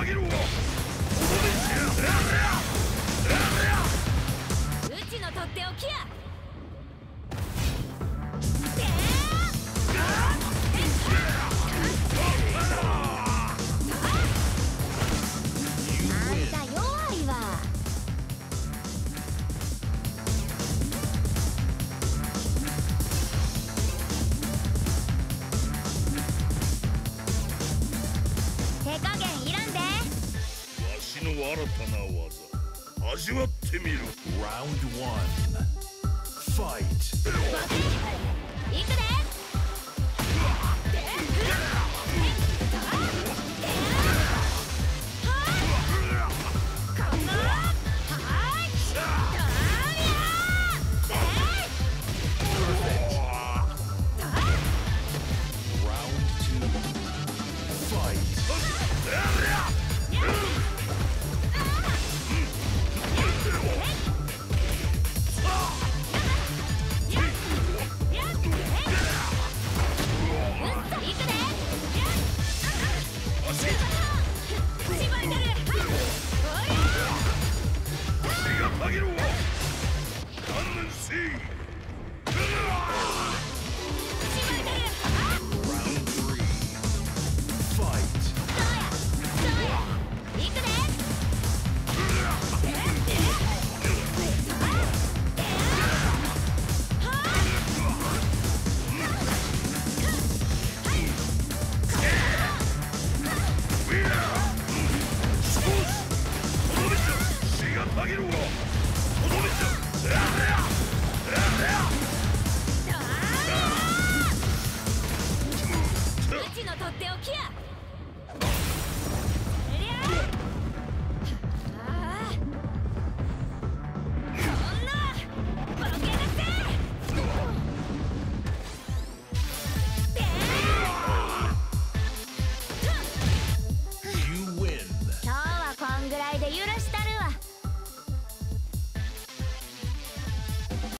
うちのとっておきやの新たな技味わってみろ Round one. Fight. いくで 投げろ Come and see! Round three. Fight. Get off!